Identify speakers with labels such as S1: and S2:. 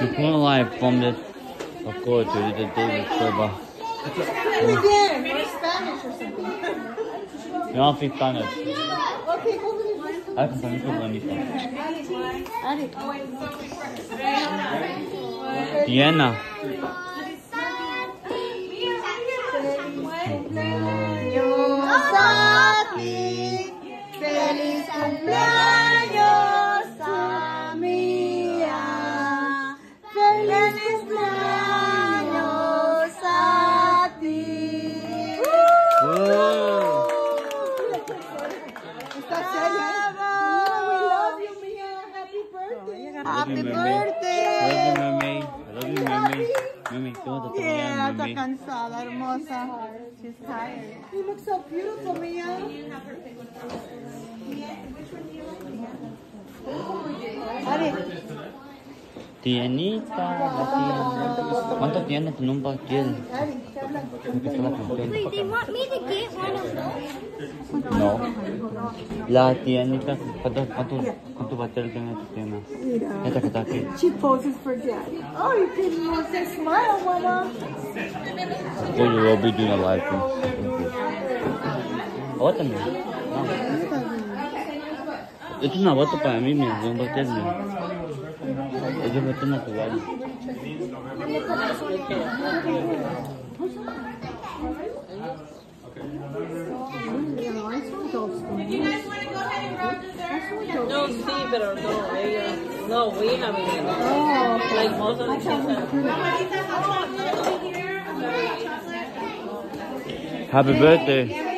S1: You put live from this. Of course, it is a David Silva.
S2: Again, or Spanish or something.
S1: No, speak Spanish.
S2: Okay, with it.
S1: Habla español con. Diana.
S2: Birthday. Happy
S1: Love you,
S2: birthday.
S1: Mami. I love you, Mami. Mami, ¿cómo te
S2: Yeah,
S1: llamas,
S2: está cansada, hermosa. She's tired. You look so beautiful, Mia. Ari,
S1: Tianita, la Tiana. ¿Cuántas tienes en un pastel?
S2: Ari, te hablan.
S1: Empezó la canción.
S3: Wait, they want me to get one of those?
S1: No. La Lahat yan, ito, katu, katu, katu ba talaga
S2: na
S1: ito yun? Ito kataki.
S2: She poses for dad. Oh, you can use that smile, mama.
S1: Ako yung Robbie doing a live thing. What the man? Ito na, what the pa? Amin niya, yung bakit niya. Ito ba ito na tuwa niya? Ano ba ito na tuwa niya?
S4: No, sí, pero no, ella. No, we haven't eaten. Like most of the oh, kids. Oh,
S1: Happy birthday.